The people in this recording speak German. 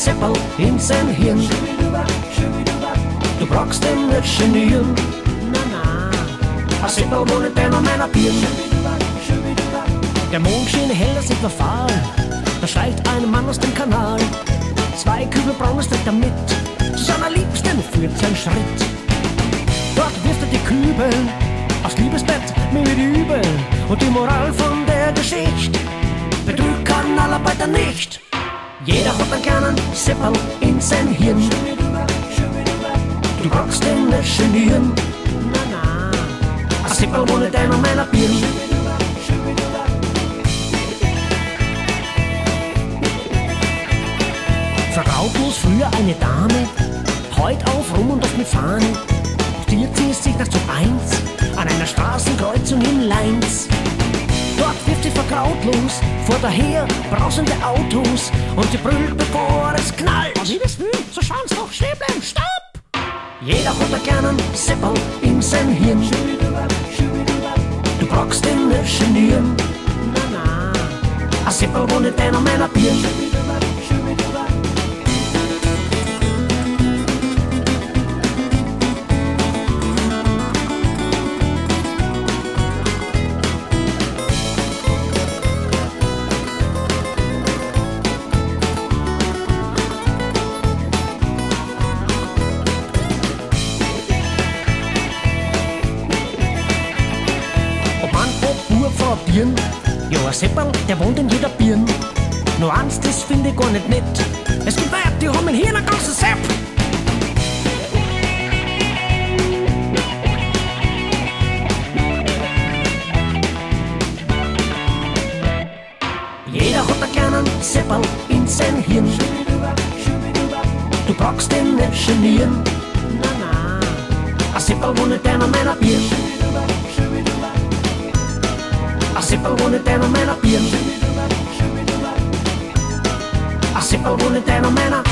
Seppel in sein Hirn. Du brauchst den nicht genieren. Na, na. Ein Seppel ohne den an meiner Birn. Der Mond schien hell, das man fahren. Da steigt ein Mann aus dem Kanal. Zwei Kübel braunes trägt er mit. Zu seiner Liebsten führt sein Schritt. Dort wirft er die Kübel aufs Liebesbett mit Übel. Und die Moral von der Geschichte betrügt kann Arbeiter nicht. Kleinen Seppel in sein Hirn. Du brauchst den genieren. Na, na. Ein Seppel ohne dein und meiner Birn. Vertraut uns früher eine Dame, heut auf rum und oft mit Fahne. Stiert sie sich nach Zug 1 an einer Straßenkreuzung in Leins. Verkrautlos vor daher brausende Autos und sie brüllt, bevor es knallt. Und jedes will, so schauen's doch stehen bleiben, stopp! Jeder hat einen kleinen Seppel in sein Hirn. Du brauchst den nicht genieren. Na, na. Ein Seppel, wo nicht einer meiner Birn. Bieren. Jo, Birn, ein Seppel, der wohnt in jeder Birn. Nur eins, das finde ich gar nicht nett. Es gibt Leute, die haben hier einen ganzen Sepp. Jeder hat einen kleinen Seppel in sein Hirn. Du brauchst den nicht genieren. Na, na. Ein Seppel, wohnt in einer meiner Birn. Ein Seppel, wo nicht einer meiner Birn. Ein Seppel, wo nicht einer meiner